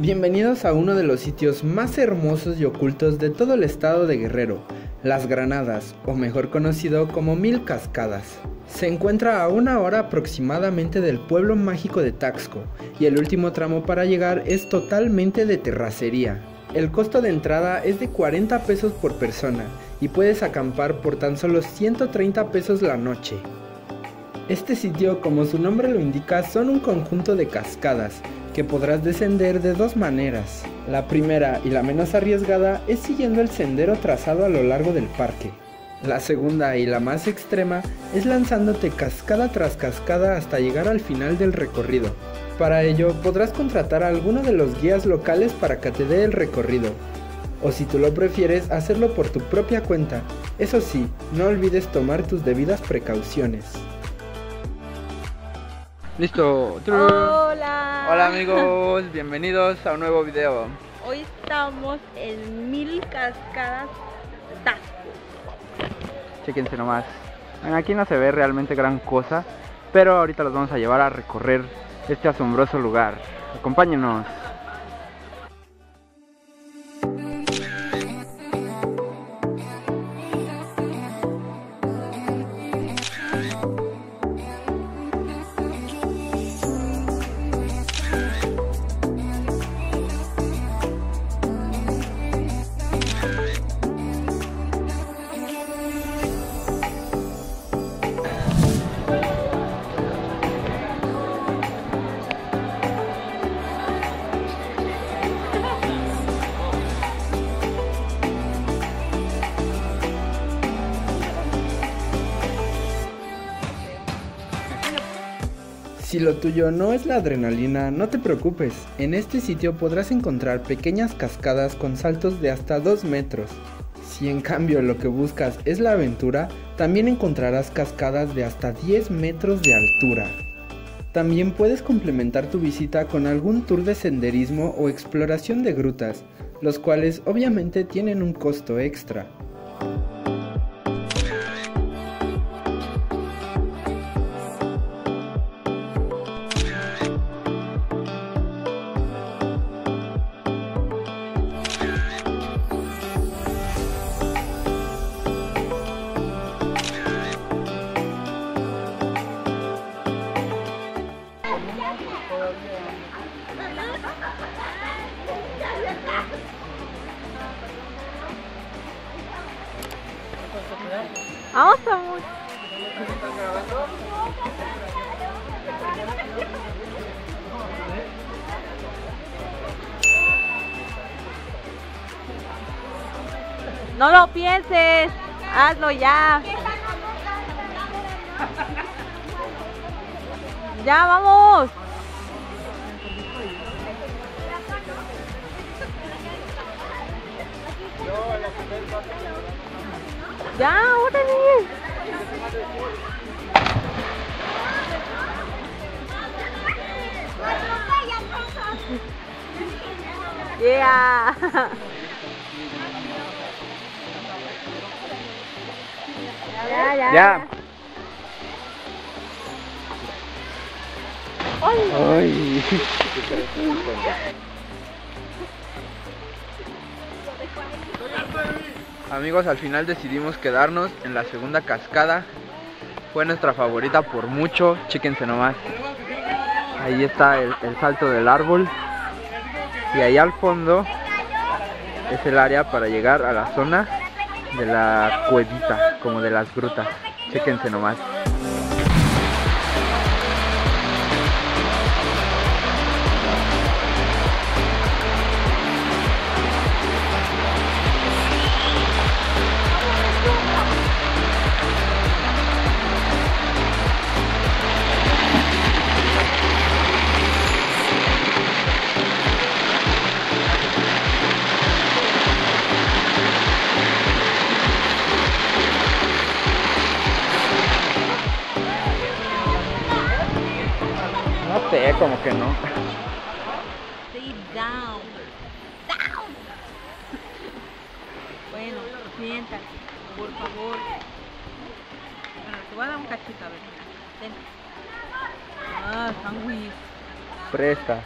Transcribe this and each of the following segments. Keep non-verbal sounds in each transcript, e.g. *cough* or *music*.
bienvenidos a uno de los sitios más hermosos y ocultos de todo el estado de Guerrero, Las Granadas, o mejor conocido como Mil Cascadas. Se encuentra a una hora aproximadamente del pueblo mágico de Taxco, y el último tramo para llegar es totalmente de terracería. El costo de entrada es de 40 pesos por persona, y puedes acampar por tan solo 130 pesos la noche. Este sitio, como su nombre lo indica, son un conjunto de cascadas, podrás descender de dos maneras. La primera y la menos arriesgada es siguiendo el sendero trazado a lo largo del parque. La segunda y la más extrema es lanzándote cascada tras cascada hasta llegar al final del recorrido. Para ello podrás contratar a alguno de los guías locales para que te dé el recorrido. O si tú lo prefieres, hacerlo por tu propia cuenta. Eso sí, no olvides tomar tus debidas precauciones. Listo. Hola. Hola amigos, bienvenidos a un nuevo video. Hoy estamos en Mil Cascadas Tasco. Chéquense nomás. Bueno, aquí no se ve realmente gran cosa, pero ahorita los vamos a llevar a recorrer este asombroso lugar. Acompáñenos. Si lo tuyo no es la adrenalina, no te preocupes. En este sitio podrás encontrar pequeñas cascadas con saltos de hasta 2 metros. Si en cambio lo que buscas es la aventura, también encontrarás cascadas de hasta 10 metros de altura. También puedes complementar tu visita con algún tour de senderismo o exploración de grutas, los cuales obviamente tienen un costo extra. Vamos No lo pienses, hazlo ya. Ya vamos. Ya, órale. Yeah. ya, ya. Ya. Ay. Ay. Amigos, al final decidimos quedarnos en la segunda cascada. Fue nuestra favorita por mucho. Chéquense nomás. Ahí está el, salto del árbol. Y ahí al fondo es el área para llegar a la zona de la cuevita, como de las grutas. Chéquense nomás. Como que no. Stay down. Down. Bueno, siéntate, por favor. Bueno, te voy a dar un cachito, a ver. Ten. Ah, sándwich. Presta.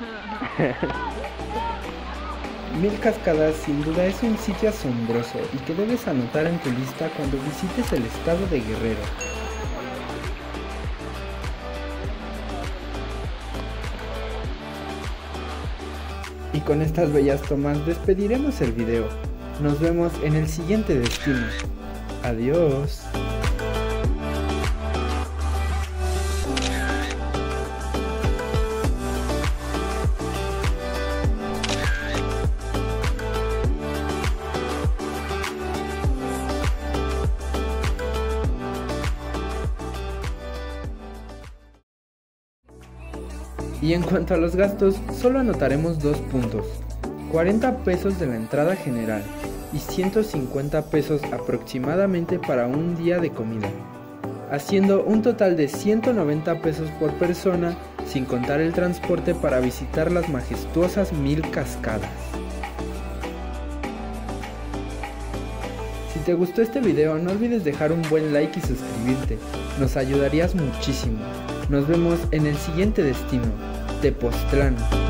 *laughs* Mil Cascadas sin duda es un sitio asombroso y que debes anotar en tu lista cuando visites el estado de Guerrero. Y con estas bellas tomas despediremos el video. Nos vemos en el siguiente destino. Adiós. Y en cuanto a los gastos, solo anotaremos dos puntos. 40 pesos de la entrada general y 150 pesos aproximadamente para un día de comida, haciendo un total de 190 pesos por persona sin contar el transporte para visitar las majestuosas mil cascadas. Si te gustó este video no olvides dejar un buen like y suscribirte, nos ayudarías muchísimo. Nos vemos en el siguiente destino, Tepoztlán.